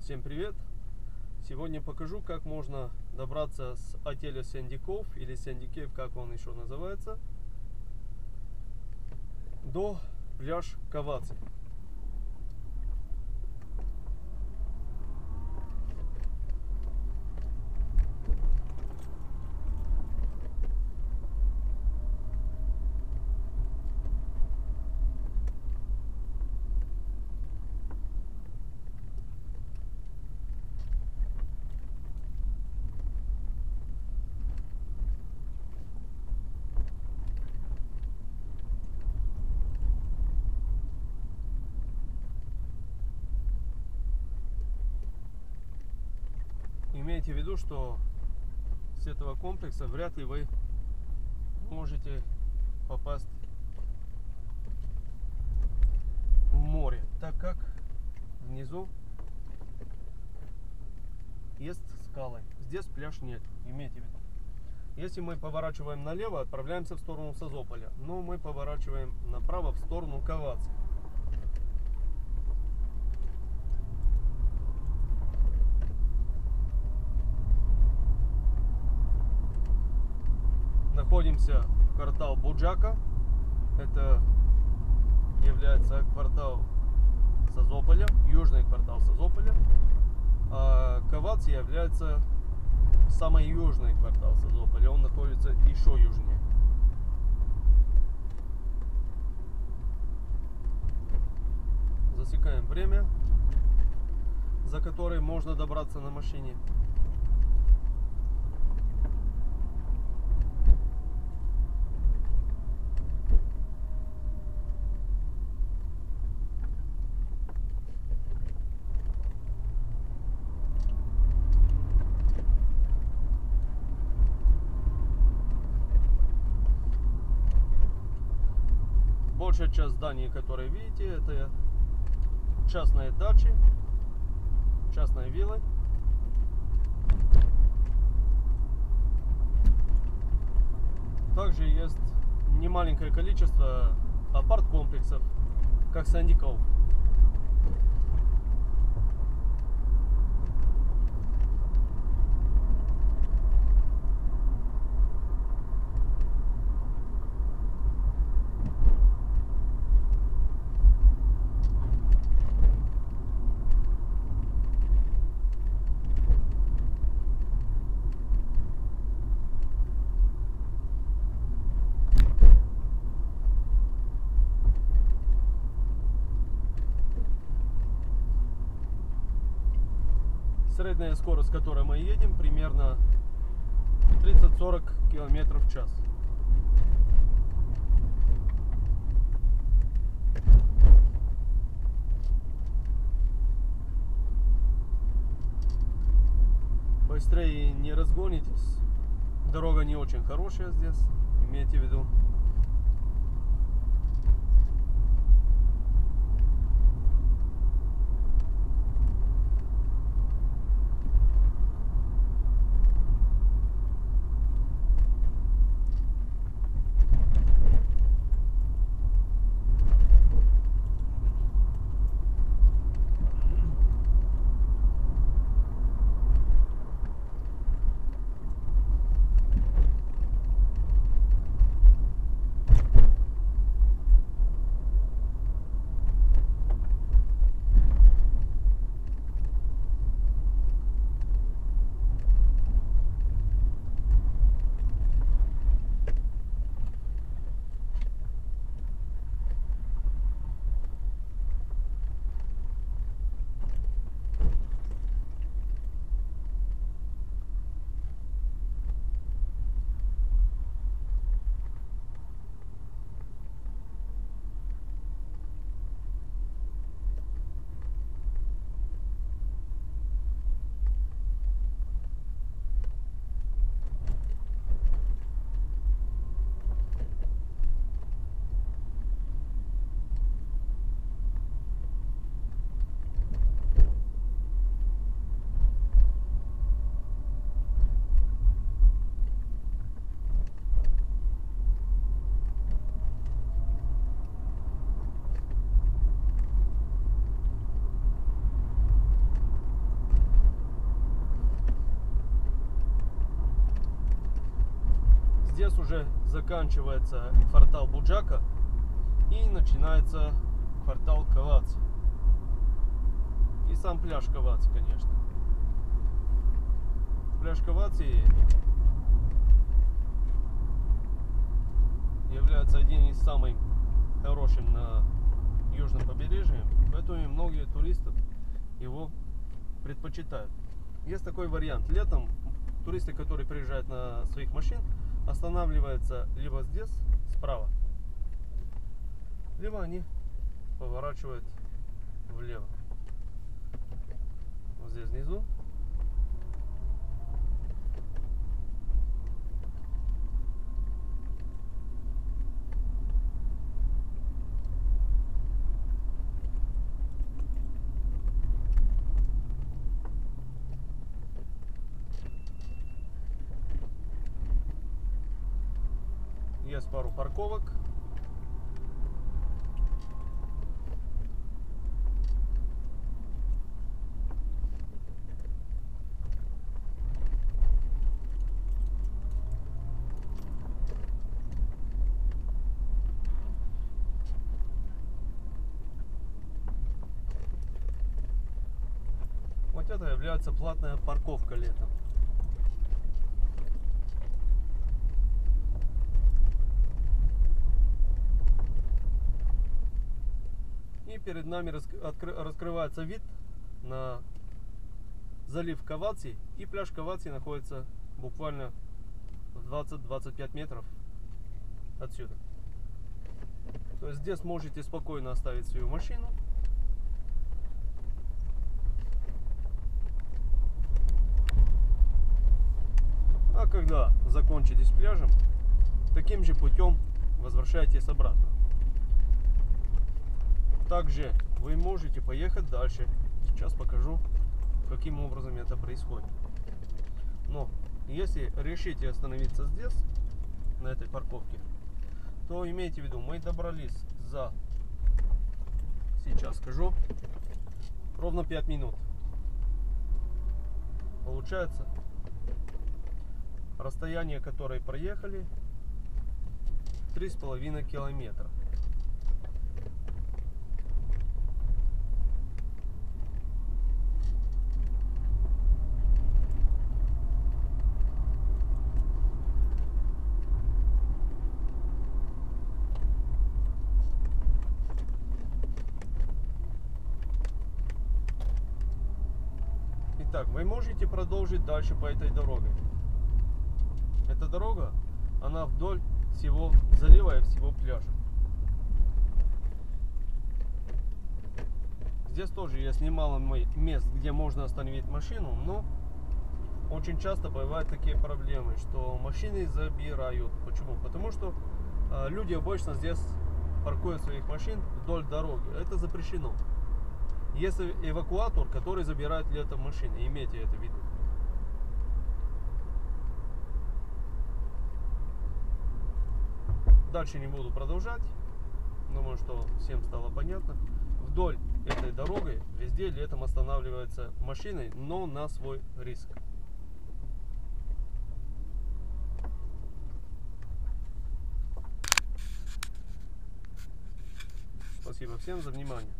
Всем привет! Сегодня покажу, как можно добраться с отеля Сендиков или Сендикев, как он еще называется, до пляж Каваци. Имейте в виду, что с этого комплекса вряд ли вы можете попасть в море, так как внизу есть скалы. Здесь пляж нет, имейте в виду. Если мы поворачиваем налево, отправляемся в сторону Созополя, но мы поворачиваем направо в сторону Кавацы. Находимся в квартал Буджака. Это является квартал Созополя, южный квартал Созополя. А Кавац является самый южный квартал Созополя. Он находится еще южнее. Засекаем время, за которое можно добраться на машине. Большая часть зданий, которые видите, это частные дачи, частные виллы. Также есть немаленькое количество апарт-комплексов, как Сандиков. Средняя скорость, с которой мы едем, примерно 30-40 км в час. Быстрее не разгонитесь. Дорога не очень хорошая здесь, имейте в виду. Здесь уже заканчивается квартал Буджака и начинается квартал Кавац. И сам пляж Кавац, конечно. Пляж Каваци является одним из самых хороших на южном побережье, поэтому многие туристов его предпочитают. Есть такой вариант. Летом туристы, которые приезжают на своих машин, останавливаются либо здесь, справа, либо они поворачивают влево. Вот здесь внизу. Есть пару парковок. Вот это является платная парковка летом. Перед нами раскрывается вид на залив Каваци. И пляж Каваци находится буквально в 20-25 метров отсюда. То есть здесь можете спокойно оставить свою машину. А когда закончите с пляжем, таким же путем возвращайтесь обратно. Также вы можете поехать дальше. Сейчас покажу, каким образом это происходит. Но если решите остановиться здесь, на этой парковке, то имейте в виду, мы добрались за, сейчас скажу, ровно 5 минут. Получается, расстояние, которое проехали, три с половиной километра. Итак, вы можете продолжить дальше по этой дороге. Эта дорога, она вдоль всего залива и всего пляжа. Здесь тоже немало ме- мест, где можно остановить машину, но очень часто бывают такие проблемы, что машины забирают. Почему? Потому что а, люди обычно здесь паркуют своих машин вдоль дороги. Это запрещено. Э- эвакуатор, который забирает летом машины. Имейте это в виду. Дальше не буду продолжать. Думаю, что всем стало понятно. Вдоль этой дороги везде летом останавливаются машины, но на свой риск. Спасибо всем за внимание.